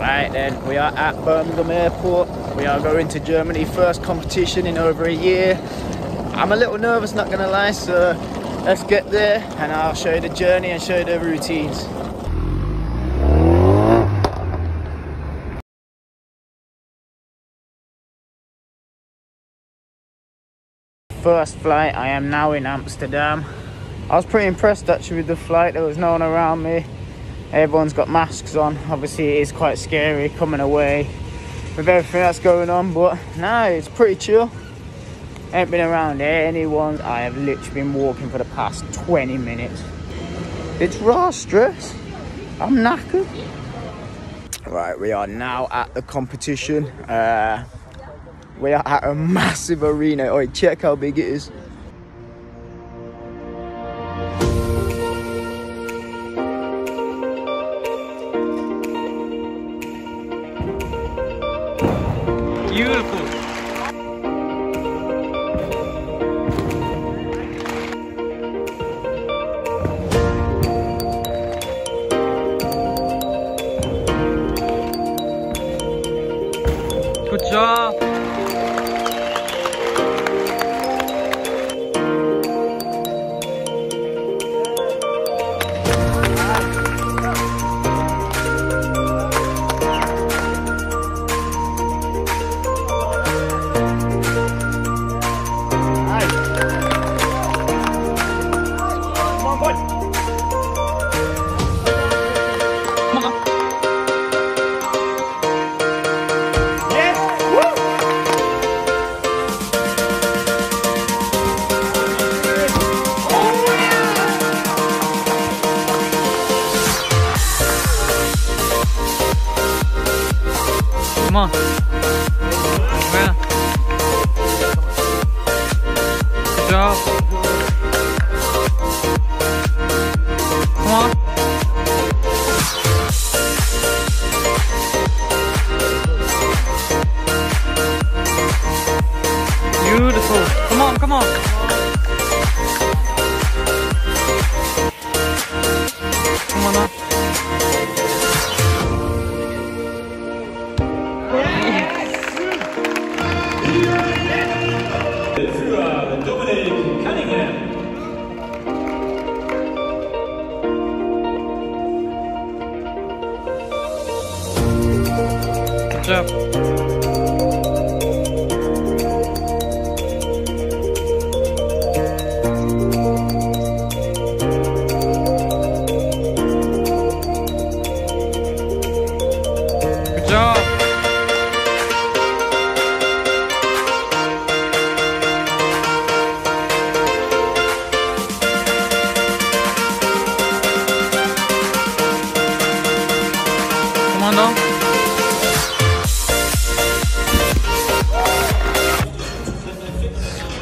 Right then, we are at Birmingham Airport. We are going to Germany, first competition in over a year. I'm a little nervous, not gonna lie, so let's get there and I'll show you the journey and show you the routines. First flight, I am now in Amsterdam. I was pretty impressed actually with the flight, there was no one around me. Everyone's got masks on, obviously it is quite scary coming away with everything that's going on, but no, it's pretty chill. Ain't been around anyone. I have literally been walking for the past 20 minutes. It's raw stress. I'm knackered. Right, we are now at the competition. Uh, we are at a massive arena. Oh, check how big it is. Beautiful. Good job. Come on. Yeah. Good job. Come on. Für Dominic Cunningham. Good job.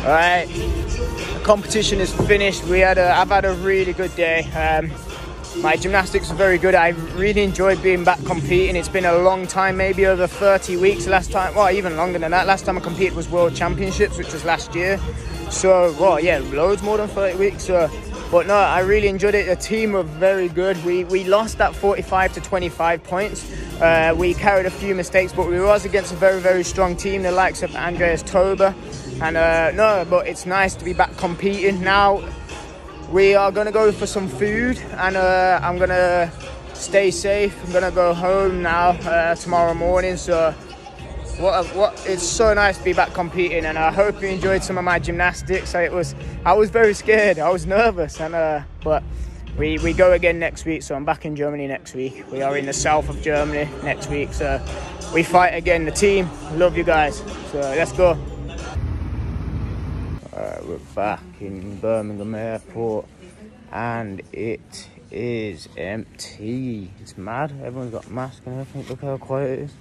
All right, the competition is finished. We had a, I've had a really good day. Um, my gymnastics are very good. I really enjoyed being back competing. It's been a long time, maybe over 30 weeks. Last time, well, even longer than that. Last time I competed was World Championships, which was last year. So, well, yeah, loads more than 30 weeks. So, but no, I really enjoyed it. The team were very good. We we lost that 45 to 25 points. Uh, we carried a few mistakes, but we was against a very very strong team, the likes of Andreas Toba. And uh, no, but it's nice to be back competing now. We are gonna go for some food, and uh, I'm gonna stay safe. I'm gonna go home now uh, tomorrow morning. So, what, what? It's so nice to be back competing, and I hope you enjoyed some of my gymnastics. It was, I was very scared. I was nervous, and uh, but we we go again next week. So I'm back in Germany next week. We are in the south of Germany next week. So we fight again. The team, love you guys. So let's go. Alright, we're back in Birmingham Airport and it is empty. It's mad. Everyone's got masks and everything. Look how quiet it is.